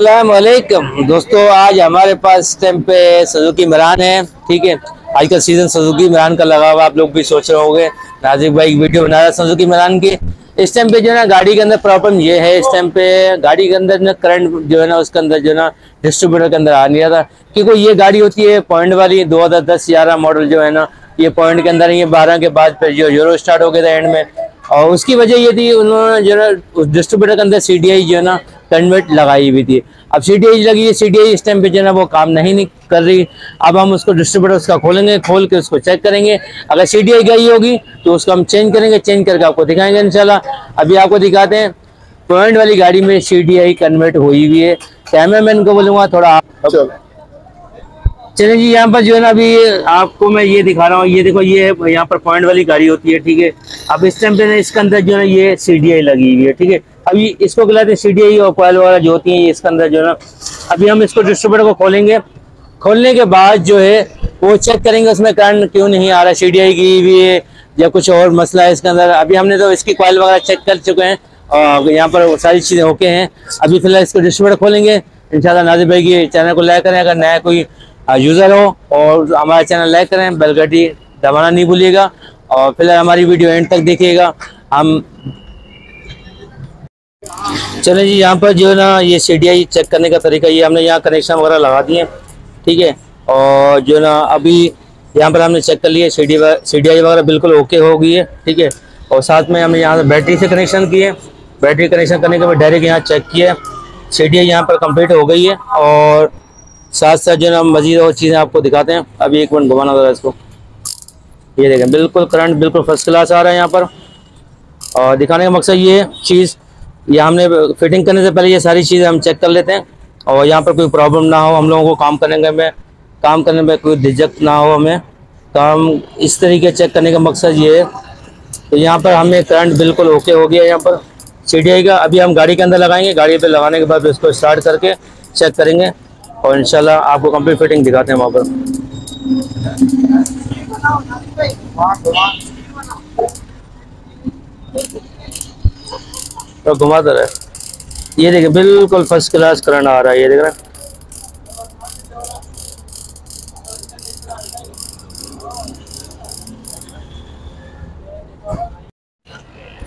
वालेकुम दोस्तों, आज हमारे पास इस टाइम पे सजुकी मरान है, ठीक है? आजकल सीज़न सजुकी मरान का लगा हुआ, आप लोग भी सोच रहे होंगे। नाजिक भाई वीडियो बना रहा है सजुकी मरान की। इस टाइम पे जो है ना, गाड़ी के अंदर प्रॉब्लम ये है, इस टाइम पे गाड़ी के अंदर ना करंट जो है ना, उसके अंदर जो है ना डिस्ट्रीब्यूटर के अंदर आ नहीं रहा था। क्योंकि ये गाड़ी होती है पॉइंट वाली, दो हज़ार दस, ग्यारह मॉडल जो है ना, ये पॉइंट के अंदर ये बारह के बाद फिर जो यूरो स्टार्ट हो गया था एंड में। और उसकी वजह ये थी उन्होंने जो है उस डिस्ट्रीब्यूटर के अंदर सीडीआई जो है ना कन्वर्ट लगाई हुई थी। अब सीडीआई लगी है सीडीआई इस टाइम पे जो है ना वो काम नहीं, नहीं कर रही। अब हम उसको डिस्ट्रीब्यूटर उसका खोलेंगे खोल के उसको चेक करेंगे। अगर सीडीआई गई होगी तो उसको हम चेंज करेंगे चेंज करके आपको दिखाएँगे इंशाल्लाह। अभी आपको दिखाते हैं पॉइंट वाली गाड़ी में सीडीआई कन्वर्ट हुई हुई है। कैमरा मैन को बोलूँगा थोड़ा चलिए जी, यहाँ पर जो है ना अभी आपको मैं ये दिखा रहा हूँ। ये देखो, ये यहाँ पर पॉइंट वाली गाड़ी होती है, ठीक है? अब इस टाइम पे इसके अंदर जो है ये सीडीआई लगी हुई है, ठीक है? अभी इसको खिलाते सी और कोयल वगैरह जो होती है, इसके अंदर जो है ना, अभी हम इसको डिस्ट्रीब्यूटर को खोलेंगे। खोलने के बाद जो है, वो चेक करेंगे उसमें करंट क्यों नहीं आ रहा सी की हुई है या कुछ और मसला है इसके अंदर। अभी हमने तो इसकी कोयल वगैरह चेक कर चुके हैं, और यहाँ पर सारी चीज़ें ओके हैं। अभी फ़िलहाल इसको डिस्ट्रीब्यूटर खोलेंगे। इंशाल्लाह नाजिर भाई की चैनल को लाइक करें, अगर नया कोई यूज़र हो और हमारा चैनल लाइक करें बेलगटी दबाना नहीं भूलिएगा और फ़िलहाल हमारी वीडियो एंड तक देखिएगा। हम चलें जी, यहाँ पर जो है ना, ये सीडीआई चेक करने का तरीका, ये हमने यहाँ कनेक्शन वगैरह लगा दिए, ठीक है? और जो है ना, अभी यहाँ पर हमने चेक कर लिया सी डी वगैरह बिल्कुल ओके हो गई है, ठीक है? और साथ में हमने यहाँ से बैटरी से कनेक्शन किए बैटरी कनेक्शन करने के बाद डायरेक्ट यहाँ चेक किया सी डी यहाँ पर कंप्लीट हो गई है और साथ साथ जो है मजीद और चीज़ें आपको दिखाते हैं। अभी एक मिनट घुमाना ज़रा इसको। ये देखें, बिल्कुल करंट बिल्कुल फ़र्स्ट क्लास आ रहा है यहाँ पर। और दिखाने का मकसद ये चीज़, ये हमने फिटिंग करने से पहले ये सारी चीज़ें हम चेक कर लेते हैं। और यहाँ पर कोई प्रॉब्लम ना हो, हम लोगों को काम करने में काम करने में कोई दिक्कत ना हो हमें। तो हम इस तरीके चेक करने का मकसद ये है। तो यहाँ पर हमें करंट बिल्कुल ओके हो गया यहाँ पर। सी का, अभी हम गाड़ी के अंदर लगाएँगे। गाड़ी पे लगाने के बाद इसको स्टार्ट करके चेक करेंगे। और इंशाल्लाह आपको कंप्लीट फिटिंग दिखाते हैं वहाँ पर। तो घुमाता रहे ये देखिए, बिल्कुल फ़र्स्ट क्लास करंट आ रहा है, ये देख रहे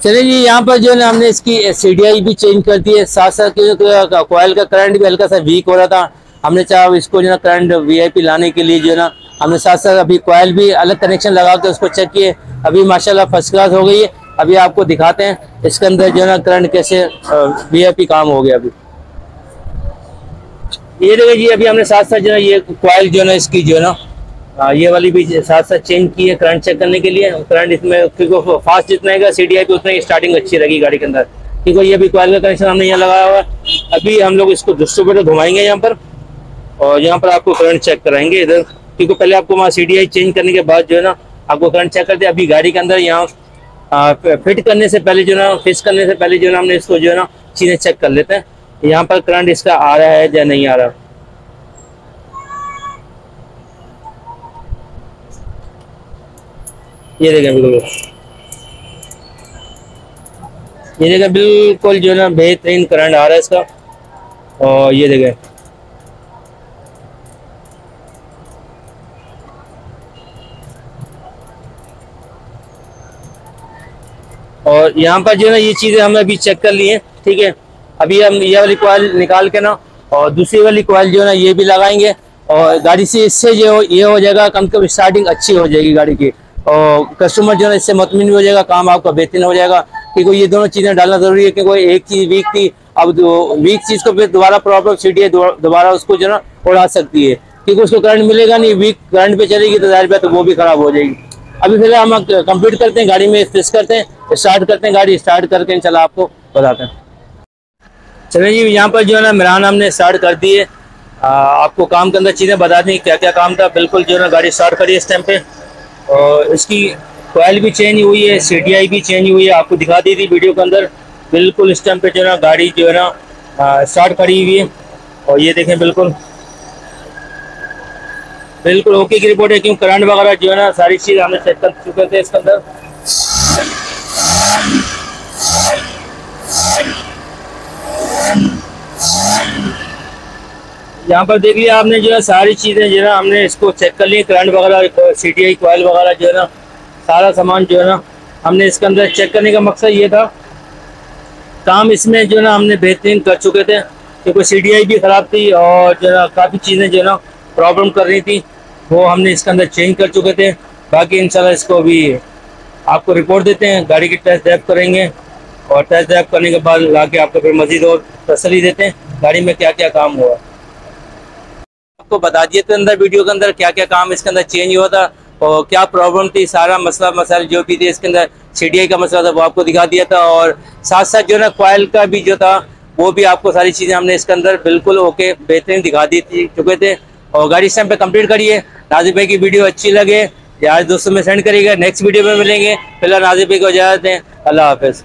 चलिए जी, यहाँ पर जो है हमने इसकी सीडीआई भी चेंज कर दी है। साथ साथ कोयल का करंट भी हल्का सा वीक हो रहा था। हमने चाहा इसको जो ना करंट वीआईपी लाने के लिए जो ना, हमने साथ साथ अभी कोयल भी अलग कनेक्शन लगा के उसको चेक किए। अभी माशाल्लाह फ़र्स्ट क्लास हो गई है। अभी आपको दिखाते हैं इसके अंदर जो ना करंट कैसे वीआईपी काम हो गया अभी। ये देखिए जी, अभी हमने साथ साथ जो है ये कोयल जो ना इसकी जो ना ये वाली भी साथ साथ चेंज की है करंट चेक करने के लिए। करंट इसमें क्योंकि फास्ट जितना है सी डी आई उतना ही स्टार्टिंग अच्छी रहेगी गाड़ी के अंदर। क्योंकि ये भी कोयल का कनेक्शन हमने यहाँ लगाया हुआ है। अभी हम लोग इसको डिस्ट्रीब्यूटर घुमाएँगे यहाँ पर। और यहाँ पर आपको करंट चेक कराएँगे इधर, क्योंकि पहले आपको वहाँ सी चेंज करने के बाद जो है ना, आपको करंट चेक करते अभी गाड़ी के अंदर यहाँ फिट करने से पहले जो ना फिक्स करने से पहले जो ना, हमने इसको जो है ना, चीज़ें चेक कर लेते हैं। यहाँ पर करंट इसका आ रहा है या नहीं आ रहा? ये देखें बिल्कुल। ये देखें बिल्कुल जो है ना, बेहतरीन करंट आ रहा है इसका। और ये देखें। और यहाँ पर जो है ना, ये चीज़ें हमने अभी चेक कर ली हैं, ठीक है? अभी हम ये वाली कोयल निकाल के ना, और दूसरी वाली कोयल जो है ना, ये भी लगाएँगे, और गाड़ी से इससे जो ये हो जाएगा, कम से कम स्टार्टिंग अच्छी हो जाएगी गाड़ी की। और कस्टमर जो है इससे मतमिन भी हो जाएगा, काम आपका बेहतरीन हो जाएगा, क्योंकि ये दोनों चीज़ें डालना ज़रूरी है, क्योंकि एक चीज़ वीक थी, अब वीक चीज़ को फिर दोबारा प्रॉब्लम सीटी दोबारा उसको जो है ना, उड़ा सकती है। क्योंकि उसको करंट मिलेगा नहीं वीक करंट पे चलेगी तो ज़ाहिर तो वो भी खराब हो जाएगी। अभी फ़िलहाल हम कंप्लीट करते हैं, गाड़ी में फिक्स करते हैं स्टार्ट करते हैं, गाड़ी स्टार्ट करके चला आपको बताते हैं। चलिए जी, यहाँ पर जो है ना मिरान हमने स्टार्ट कर दी है। आपको काम के अंदर चीज़ें बता दी क्या क्या काम था। बिल्कुल जो है ना, गाड़ी स्टार्ट करी इस टाइम पे। और इसकी कोयल भी चेंज हुई है सी भी चेंज हुई है, आपको दिखा दी थी वीडियो के अंदर। बिल्कुल इस टाइम पे जो है ना, गाड़ी जो है ना स्टार्ट करी हुई है। और ये देखें, बिल्कुल। बिल्कुल ओके की रिपोर्ट है, क्यों? करंट वगैरह जो है ना, सारी चीज़ हमने चेक कर चुके थे इसके अंदर। यहाँ पर देख लिया आपने जो है सारी चीज़ें जो है ना हमने इसको चेक कर लिया करंट वगैरह सी टी आई कोयल वगैरह जो है ना, सारा सामान जो है ना हमने इसके अंदर चेक करने का मकसद ये था। काम इसमें जो है ना हमने बेहतरीन कर चुके थे, क्योंकि सी डी आई भी ख़राब थी और जो है ना काफ़ी चीज़ें जो है ना प्रॉब्लम कर रही थी, वो हमने इसके अंदर चेंज कर चुके थे। बाकी इंशाल्लाह इसको भी आपको रिपोर्ट देते हैं, गाड़ी की टेस्ट ड्राइव करेंगे और टेस्ट ड्राइव करने के बाद ला के आपको फिर मजीद और तसली देते हैं, गाड़ी में क्या क्या काम हुआ। आपको बता दिए थे अंदर वीडियो के अंदर क्या क्या काम इसके अंदर चेंज हुआ था और क्या प्रॉब्लम थी, सारा मसला, मसाइल जो भी थे इसके अंदर सीडीआई का मसला था वो आपको दिखा दिया था और साथ साथ जो ना कोयल का भी जो था, वो भी आपको सारी चीज़ें हमने इसके अंदर बिल्कुल ओके बेहतरीन दिखा दी चुके थे और गाड़ी इस टाइम पे कंप्लीट करिए। नाजिर भाई की वीडियो अच्छी लगे यार दोस्तों में सेंड करिएगा नेक्स्ट वीडियो में मिलेंगे। फ़िलहाल नाजिब को इजाज़त दें। अल्लाह हाफिज़।